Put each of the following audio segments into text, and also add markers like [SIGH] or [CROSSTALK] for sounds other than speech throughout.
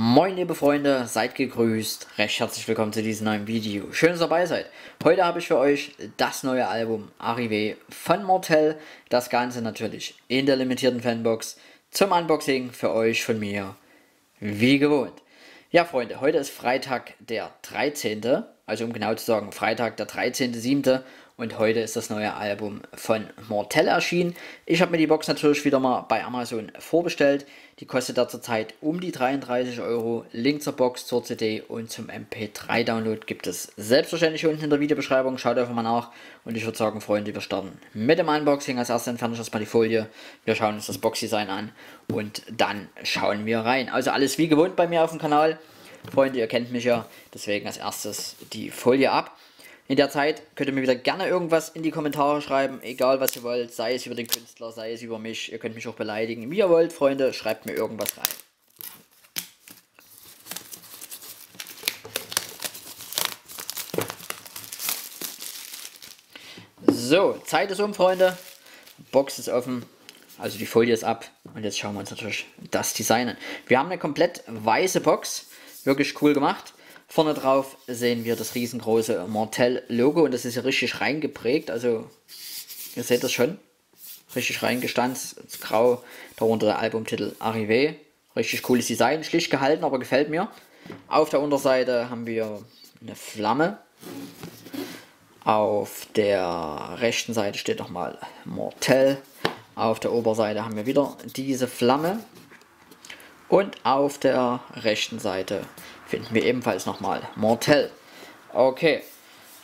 Moin liebe Freunde, seid gegrüßt, recht herzlich willkommen zu diesem neuen Video. Schön, dass ihr dabei seid. Heute habe ich für euch das neue Album Arrivé von Mortel. Das Ganze natürlich in der limitierten Fanbox zum Unboxing für euch von mir, wie gewohnt. Ja Freunde, heute ist Freitag der 13., also um genau zu sagen Freitag der 13.7. Und heute ist das neue Album von Mortel erschienen. Ich habe mir die Box natürlich wieder mal bei Amazon vorbestellt. Die kostet da zurzeit um die 33 Euro. Link zur Box, zur CD und zum MP3-Download gibt es selbstverständlich unten in der Videobeschreibung. Schaut einfach mal nach. Und ich würde sagen, Freunde, wir starten mit dem Unboxing. Als erstes entferne ich erstmal die Folie. Wir schauen uns das Boxdesign an und dann schauen wir rein. Also alles wie gewohnt bei mir auf dem Kanal. Freunde, ihr kennt mich ja. Deswegen als erstes die Folie ab. In der Zeit könnt ihr mir wieder gerne irgendwas in die Kommentare schreiben, egal was ihr wollt, sei es über den Künstler, sei es über mich. Ihr könnt mich auch beleidigen, wie ihr wollt, Freunde, schreibt mir irgendwas rein. So, Zeit ist um, Freunde. Box ist offen, also die Folie ist ab. Und jetzt schauen wir uns natürlich das Design an. Wir haben eine komplett weiße Box, wirklich cool gemacht. Vorne drauf sehen wir das riesengroße Mortel-Logo und das ist ja richtig reingeprägt. Also ihr seht das schon. Richtig reingestanzt. Grau, darunter der Albumtitel Arrivé. Richtig cooles Design, schlicht gehalten, aber gefällt mir. Auf der Unterseite haben wir eine Flamme. Auf der rechten Seite steht nochmal Mortel. Auf der Oberseite haben wir wieder diese Flamme. Und auf der rechten Seite finden wir ebenfalls nochmal Mortel. Okay,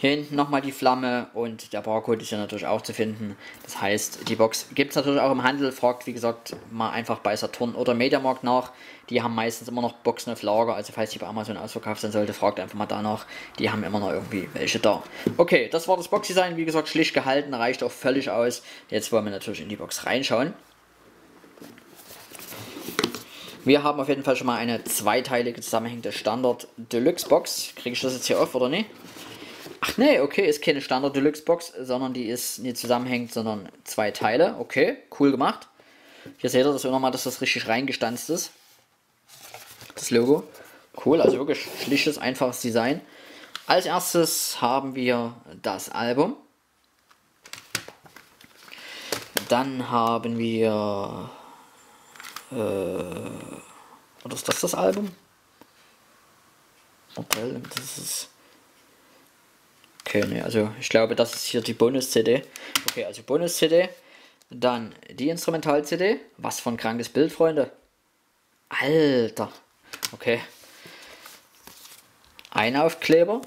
hier hinten nochmal die Flamme und der Barcode ist ja natürlich auch zu finden. Das heißt, die Box gibt es natürlich auch im Handel. Fragt, wie gesagt, mal einfach bei Saturn oder Mediamarkt nach. Die haben meistens immer noch Boxen auf Lager. Also falls die bei Amazon ausverkauft sein sollte, fragt einfach mal danach. Die haben immer noch irgendwie welche da. Okay, das war das Boxdesign. Wie gesagt, schlicht gehalten, reicht auch völlig aus. Jetzt wollen wir natürlich in die Box reinschauen. Wir haben auf jeden Fall schon mal eine zweiteilige zusammenhängende Standard Deluxe Box. Kriege ich das jetzt hier auf oder nicht? Ach nee, okay, ist keine Standard Deluxe Box, sondern die ist nicht zusammenhängend, sondern zwei Teile. Okay, cool gemacht. Hier seht ihr das auch nochmal, dass das richtig reingestanzt ist. Das Logo. Cool, also wirklich schlichtes, einfaches Design. Als erstes haben wir das Album. Dann haben wir äh, oder ist das das Album? Modell, das ist. Okay, ne, also ich glaube, das ist hier die Bonus-CD. Okay, also Bonus-CD. Dann die Instrumental-CD. Was von krankes Bild, Freunde. Alter. Okay. Ein Aufkleber.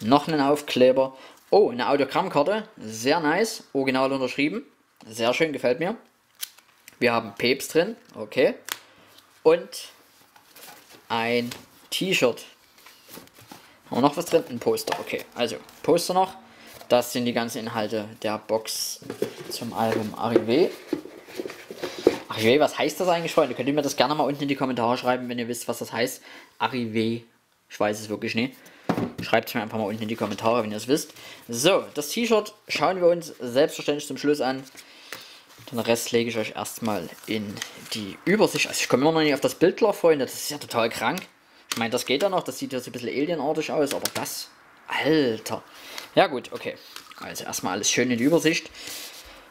Noch einen Aufkleber. Oh, eine Autogrammkarte. Sehr nice. Original unterschrieben. Sehr schön, gefällt mir. Wir haben Peps drin, okay. Und ein T-Shirt. Haben wir noch was drin? Ein Poster, okay. Also, Poster noch. Das sind die ganzen Inhalte der Box zum Album Arrivé. Arrivé, was heißt das eigentlich, Freunde? Könnt ihr mir das gerne mal unten in die Kommentare schreiben, wenn ihr wisst, was das heißt. Arrivé, ich weiß es wirklich nicht. Schreibt es mir einfach mal unten in die Kommentare, wenn ihr es wisst. So, das T-Shirt schauen wir uns selbstverständlich zum Schluss an. Den Rest lege ich euch erstmal in die Übersicht. Also ich komme immer noch nicht auf das Bild klar, Freunde. Das ist ja total krank. Ich meine, das geht ja noch. Das sieht ja so ein bisschen alienartig aus. Aber das... Alter. Ja gut, okay. Also erstmal alles schön in die Übersicht.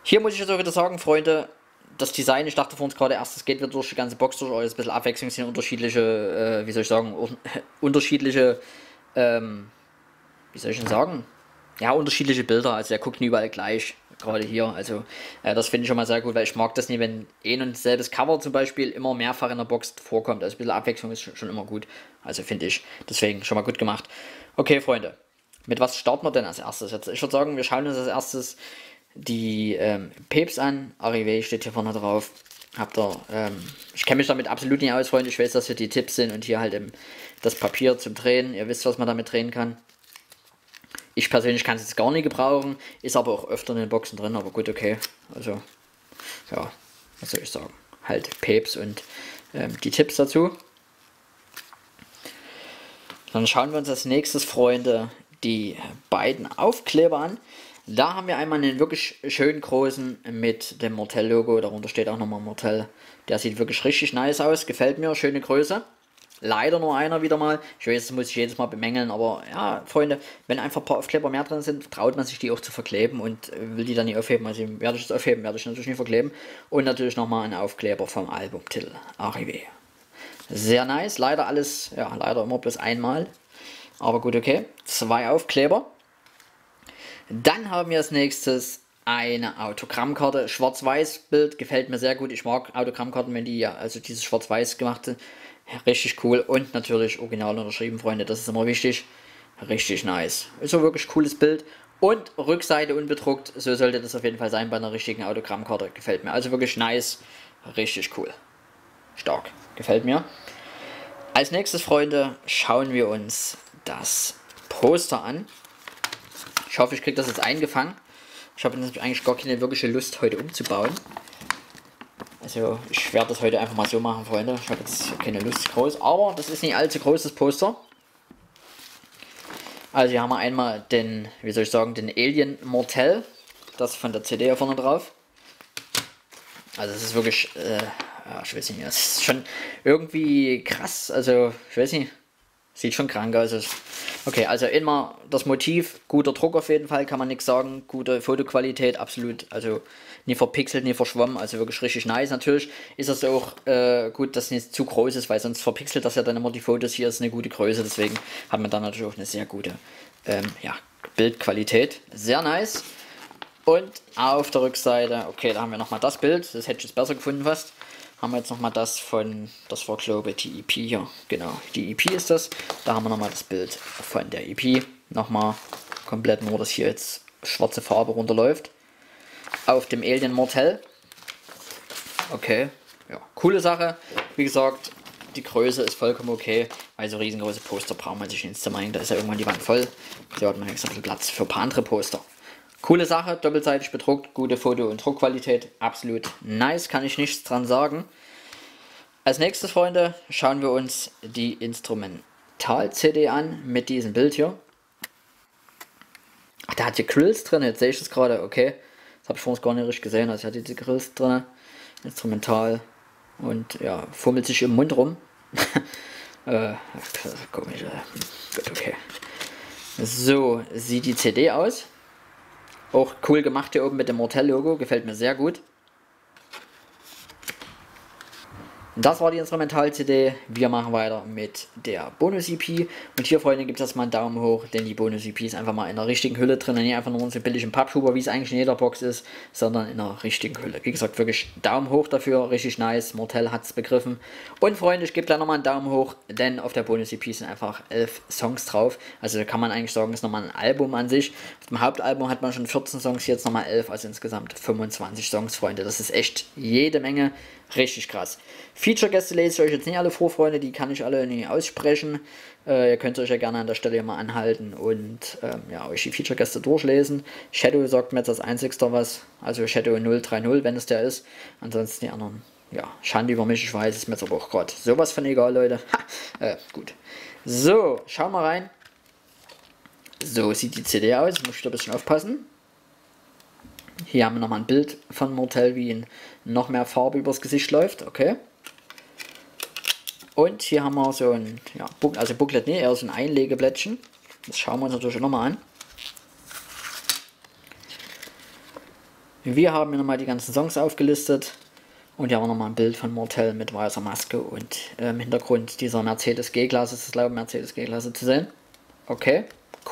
Hier muss ich jetzt auch wieder sagen, Freunde, das Design, ich dachte vor uns gerade erst, es geht wieder durch die ganze Box durch, aber ist ein bisschen Abwechslung sind unterschiedliche, äh, wie soll ich sagen, [LAUGHS] unterschiedliche, ähm, wie soll ich denn sagen? Ja, unterschiedliche Bilder, also er guckt nie überall gleich gerade hier. Also äh, das finde ich schon mal sehr gut, weil ich mag das nicht, wenn ein und selbes Cover zum Beispiel immer mehrfach in der Box vorkommt. Also ein bisschen Abwechslung ist schon immer gut. Also finde ich. Deswegen schon mal gut gemacht. Okay, Freunde. Mit was starten wir denn als erstes? Jetzt, ich würde sagen, wir schauen uns als erstes die ähm, Peps an. Arrivé steht hier vorne drauf. Habt ihr, ähm, ich kenne mich damit absolut nicht aus, Freunde. Ich weiß, dass hier die Tipps sind und hier halt im, das Papier zum Drehen. Ihr wisst, was man damit drehen kann. Ich persönlich kann es jetzt gar nicht gebrauchen, ist aber auch öfter in den Boxen drin, aber gut, okay. Also, ja, was soll ich sagen? Halt Peps und ähm, die Tipps dazu. Dann schauen wir uns als nächstes, Freunde, die beiden Aufkleber an. Da haben wir einmal einen wirklich schön großen mit dem Mortel-Logo. Darunter steht auch nochmal Mortel. Der sieht wirklich richtig nice aus. Gefällt mir. Schöne Größe. Leider nur einer wieder mal. Ich weiß, das muss ich jedes Mal bemängeln, aber ja, Freunde, wenn einfach ein paar Aufkleber mehr drin sind, traut man sich die auch zu verkleben und will die dann nicht aufheben. Also werde ich es aufheben, werde ich natürlich nicht verkleben. Und natürlich nochmal ein Aufkleber vom Albumtitel Arrivé. Sehr nice. Leider alles, ja, leider immer bloß einmal. Aber gut, okay. Zwei Aufkleber. Dann haben wir als nächstes eine Autogrammkarte, Schwarz-Weiß-Bild, gefällt mir sehr gut. Ich mag Autogrammkarten, wenn die ja, also dieses Schwarz-Weiß gemachte Richtig cool und natürlich original unterschrieben, Freunde. Das ist immer wichtig. Richtig nice. Ist so wirklich cooles Bild. Und Rückseite unbedruckt. So sollte das auf jeden Fall sein bei einer richtigen Autogrammkarte. Gefällt mir. Also wirklich nice. Richtig cool. Stark. Gefällt mir. Als nächstes, Freunde, schauen wir uns das Poster an. Ich hoffe, ich kriege das jetzt eingefangen. Ich habe eigentlich gar keine wirkliche Lust, heute umzubauen. Also ich werde das heute einfach mal so machen, Freunde. Ich habe jetzt keine Lust groß, aber das ist nicht allzu großes Poster. Also hier haben wir einmal den, wie soll ich sagen, den Alien Mortel. Das von der CD hier vorne drauf. Also es ist wirklich, äh, ja, ich weiß nicht, es ist schon irgendwie krass. Also ich weiß nicht, sieht schon krank aus. Okay, also immer das Motiv, guter Druck auf jeden Fall, kann man nichts sagen. Gute Fotoqualität, absolut. Also nie verpixelt, nie verschwommen, also wirklich richtig nice. Natürlich ist es auch äh, gut, dass es nicht zu groß ist, weil sonst verpixelt das ja dann immer die Fotos. Hier ist eine gute Größe, deswegen hat man dann natürlich auch eine sehr gute ähm, ja, Bildqualität. Sehr nice. Und auf der Rückseite, okay, da haben wir nochmal das Bild, das hätte ich jetzt besser gefunden fast. Haben wir jetzt nochmal das von, das war glaube ich die EP hier, genau, die EP ist das. Da haben wir nochmal das Bild von der EP, nochmal komplett nur, dass hier jetzt schwarze Farbe runterläuft auf dem Alien Mortel. Okay, ja, coole Sache. Wie gesagt, die Größe ist vollkommen okay, weil so riesengroße Poster braucht man sich nicht zu meinen. Da ist ja irgendwann die Wand voll. So hat man extra viel Platz für ein paar andere Poster. Coole Sache, doppelseitig bedruckt, gute Foto- und Druckqualität, absolut nice, kann ich nichts dran sagen. Als nächstes, Freunde, schauen wir uns die Instrumental-CD an mit diesem Bild hier. Ach, der hat hier Grills drin, jetzt sehe ich das gerade, okay. Das habe ich vorhin gar nicht richtig gesehen. Also ich hatte diese Grills drin, instrumental und ja, fummelt sich im Mund rum. [LAUGHS] äh, komisch, gut, okay. So sieht die CD aus. Auch cool gemacht hier oben mit dem Mortel-Logo, gefällt mir sehr gut. Das war die Instrumental-CD. Wir machen weiter mit der Bonus-EP. Und hier, Freunde, gibt es erstmal einen Daumen hoch, denn die Bonus-EP ist einfach mal in der richtigen Hülle drin. Nicht einfach nur in billigen Pappschuber, wie es eigentlich in jeder Box ist, sondern in der richtigen Hülle. Wie gesagt, wirklich Daumen hoch dafür. Richtig nice. Mortel hat es begriffen. Und, Freunde, ich gebe gleich nochmal einen Daumen hoch, denn auf der Bonus-EP sind einfach elf Songs drauf. Also da kann man eigentlich sagen, ist nochmal ein Album an sich. Auf dem Hauptalbum hat man schon 14 Songs, jetzt nochmal 11, also insgesamt 25 Songs, Freunde. Das ist echt jede Menge. Richtig krass. Feature-Gäste lese ich euch jetzt nicht alle vor, Freunde, die kann ich alle nicht aussprechen. Äh, ihr könnt euch ja gerne an der Stelle mal anhalten und ähm, ja, euch die Feature-Gäste durchlesen. Shadow sagt mir jetzt als einzigster was, also Shadow 030, wenn es der ist. Ansonsten die anderen, ja, Schande über mich, ich weiß, ist mir jetzt aber auch gerade sowas von egal, Leute. Ha, äh, gut. So, schauen wir rein. So sieht die CD aus, muss ich da ein bisschen aufpassen. Hier haben wir nochmal ein Bild von Mortel, wie ihn noch mehr Farbe übers Gesicht läuft. Okay. Und hier haben wir so ein, ja, also Booklet, nee, eher so ein Einlegeblättchen. Das schauen wir uns natürlich nochmal an. Wir haben hier nochmal die ganzen Songs aufgelistet. Und hier haben wir nochmal ein Bild von Mortel mit weißer Maske und äh, im Hintergrund dieser Mercedes G-Klasse, das ist glaube ich Mercedes G-Klasse zu sehen. Okay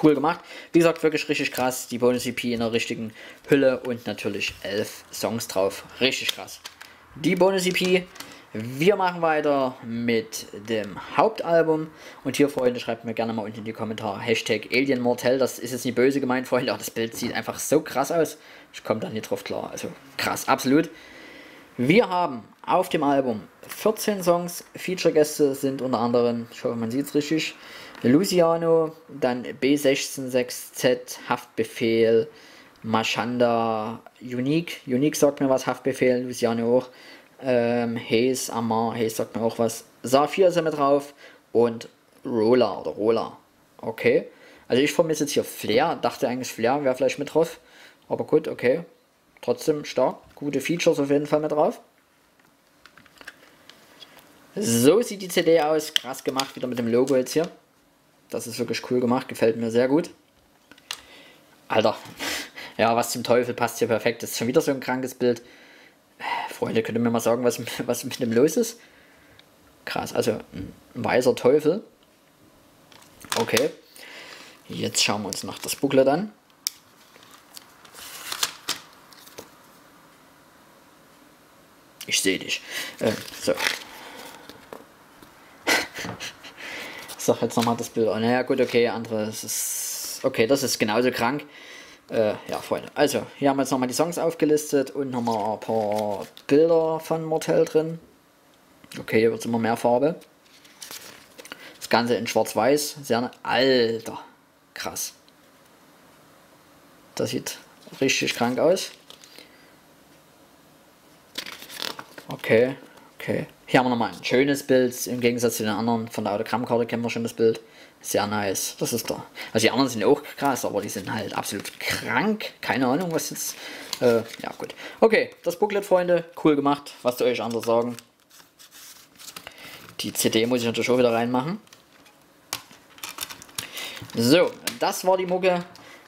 cool gemacht. Wie gesagt, wirklich richtig krass. Die Bonus-EP in der richtigen Hülle und natürlich elf Songs drauf. Richtig krass. Die Bonus-EP. Wir machen weiter mit dem Hauptalbum. Und hier, Freunde, schreibt mir gerne mal unten in die Kommentare Hashtag Alien Mortel. Das ist jetzt nicht böse gemeint, Freunde, aber das Bild sieht einfach so krass aus. Ich komme da nicht drauf klar. Also krass, absolut. Wir haben auf dem Album 14 Songs. Feature-Gäste sind unter anderem, ich hoffe, man sieht es richtig, Luciano, dann B166Z, Haftbefehl, Mashanda, Unique, Unique sagt mir was, Haftbefehl, Luciano auch, ähm, Hayes, Amar, Hayes sagt mir auch was, Saphir ist er mit drauf und Roller oder Roller, okay. Also ich vermisse jetzt hier Flair, dachte eigentlich Flair wäre vielleicht mit drauf, Aber gut, okay. Trotzdem stark. Gute Features auf jeden Fall mit drauf. So sieht die CD aus. Krass gemacht, wieder mit dem Logo jetzt hier. Das ist wirklich cool gemacht, gefällt mir sehr gut. Alter, [LAUGHS] ja, was zum Teufel passt hier perfekt. Das ist schon wieder so ein krankes Bild. Freunde, könnt ihr mir mal sagen, was, [LAUGHS] was mit dem los ist? Krass, also ein weißer Teufel. Okay. Jetzt schauen wir uns noch das Booklet an. Ich sehe dich. Äh, so. Ich sag jetzt nochmal das Bild. Oh, naja, gut, okay, andere. Das ist, okay, das ist genauso krank. Äh, ja, Freunde. Also, hier haben wir jetzt nochmal die Songs aufgelistet und nochmal ein paar Bilder von Mortel drin. Okay, hier wird es immer mehr Farbe. Das Ganze in schwarz-weiß. Sehr, alter, krass. Das sieht richtig krank aus. Okay, okay. Hier haben wir nochmal ein schönes Bild, im Gegensatz zu den anderen. Von der Autogrammkarte kennen wir schon das Bild. Sehr nice. Das ist da. Also die anderen sind auch krass, aber die sind halt absolut krank. Keine Ahnung, was jetzt... Äh, ja, gut. Okay, das Booklet, Freunde. Cool gemacht. Was soll ich anders sagen? Die CD muss ich natürlich auch wieder reinmachen. So, das war die Mucke.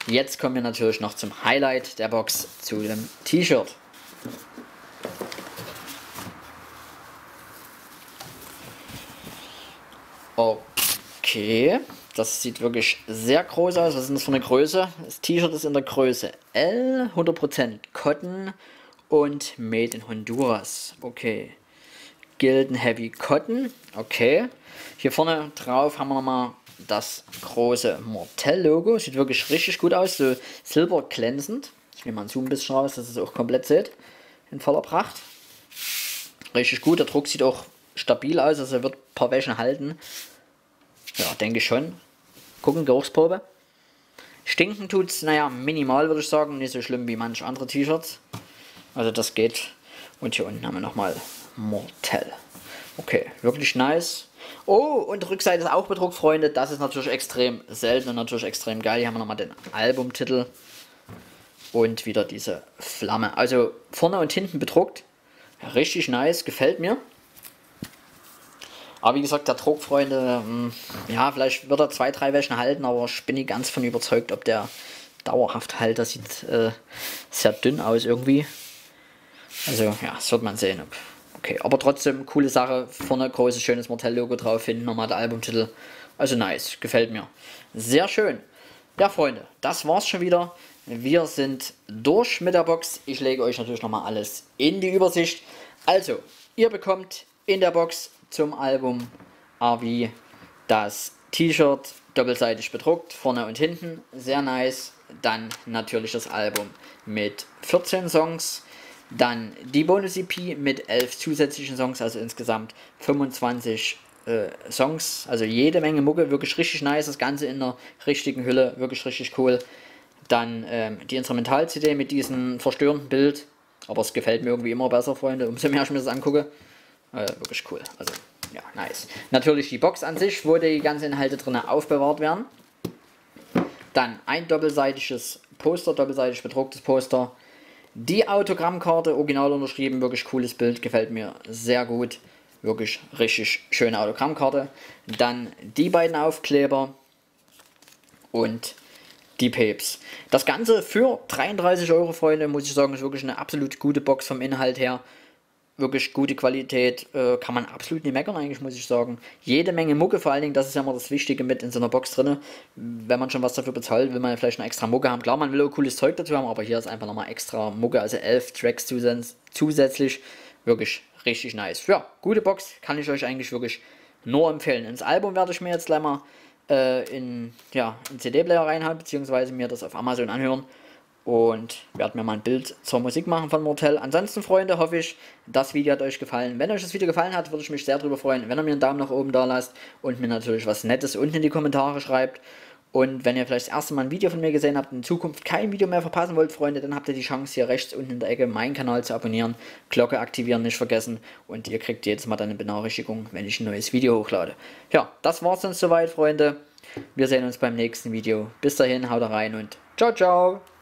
Jetzt kommen wir natürlich noch zum Highlight der Box, zu dem T-Shirt. Okay, das sieht wirklich sehr groß aus. Was ist das für eine Größe? Das T-Shirt ist in der Größe L, 100% Cotton und Made in Honduras. Okay. Gilden Heavy Cotton. Okay. Hier vorne drauf haben wir nochmal das große Mortel-Logo. Sieht wirklich richtig gut aus. So silber glänzend. Ich nehme mal einen Zoom ein bisschen raus, dass ihr es auch komplett seht. In voller Pracht. Richtig gut. Der Druck sieht auch stabil aus. Also wird ein paar Wäschen halten. Ja, denke ich schon. Gucken, Geruchsprobe. Stinken tut es, naja, minimal würde ich sagen. Nicht so schlimm wie manche andere T-Shirts. Also das geht. Und hier unten haben wir nochmal Mortel. Okay, wirklich nice. Oh, und Rückseite ist auch bedruckt, Freunde. Das ist natürlich extrem selten und natürlich extrem geil. Hier haben wir nochmal den Albumtitel. Und wieder diese Flamme. Also vorne und hinten bedruckt. Richtig nice, gefällt mir. Aber wie gesagt, der Druck, Freunde, hm, ja, vielleicht wird er zwei, drei Wäschen halten, aber ich bin nicht ganz von überzeugt, ob der dauerhaft hält. Das sieht äh, sehr dünn aus irgendwie. Also ja, das wird man sehen. Okay, aber trotzdem coole Sache. Vorne großes, schönes Mortel-Logo drauf, hinten nochmal der Albumtitel. Also nice, gefällt mir. Sehr schön. Ja, Freunde, das war's schon wieder. Wir sind durch mit der Box. Ich lege euch natürlich nochmal alles in die Übersicht. Also, ihr bekommt in der Box zum Album RV das T-Shirt doppelseitig bedruckt, vorne und hinten, sehr nice. Dann natürlich das Album mit 14 Songs. Dann die Bonus-EP mit 11 zusätzlichen Songs, also insgesamt 25 äh, Songs. Also jede Menge Mucke, wirklich richtig nice. Das Ganze in der richtigen Hülle, wirklich richtig cool. Dann ähm, die Instrumental-CD mit diesem verstörenden Bild. Aber es gefällt mir irgendwie immer besser, Freunde, umso mehr ich mir das angucke. Äh, wirklich cool. Also, ja, nice. Natürlich die Box an sich, wo die ganzen Inhalte drin aufbewahrt werden. Dann ein doppelseitiges Poster, doppelseitig bedrucktes Poster. Die Autogrammkarte, original unterschrieben, wirklich cooles Bild, gefällt mir sehr gut. Wirklich richtig schöne Autogrammkarte. Dann die beiden Aufkleber und die Papes. Das Ganze für 33 Euro, Freunde, muss ich sagen, ist wirklich eine absolut gute Box vom Inhalt her wirklich gute Qualität, äh, kann man absolut nicht meckern eigentlich, muss ich sagen. Jede Menge Mucke, vor allen Dingen, das ist ja immer das Wichtige mit in so einer Box drin. Wenn man schon was dafür bezahlt, will man vielleicht eine extra Mucke haben. Klar, man will auch cooles Zeug dazu haben, aber hier ist einfach nochmal extra Mucke, also elf Tracks zusätzlich. Wirklich richtig nice. Ja, gute Box, kann ich euch eigentlich wirklich nur empfehlen. Ins Album werde ich mir jetzt gleich mal äh, in, ja, in CD-Player reinhauen, beziehungsweise mir das auf Amazon anhören und werde mir mal ein Bild zur Musik machen von Mortel. Ansonsten, Freunde, hoffe ich, das Video hat euch gefallen. Wenn euch das Video gefallen hat, würde ich mich sehr darüber freuen, wenn ihr mir einen Daumen nach oben da lasst und mir natürlich was Nettes unten in die Kommentare schreibt. Und wenn ihr vielleicht das erste Mal ein Video von mir gesehen habt und in Zukunft kein Video mehr verpassen wollt, Freunde, dann habt ihr die Chance hier rechts unten in der Ecke meinen Kanal zu abonnieren, Glocke aktivieren nicht vergessen und ihr kriegt jedes Mal dann eine Benachrichtigung, wenn ich ein neues Video hochlade. Ja, das war's dann soweit, Freunde. Wir sehen uns beim nächsten Video. Bis dahin, haut rein und ciao, ciao.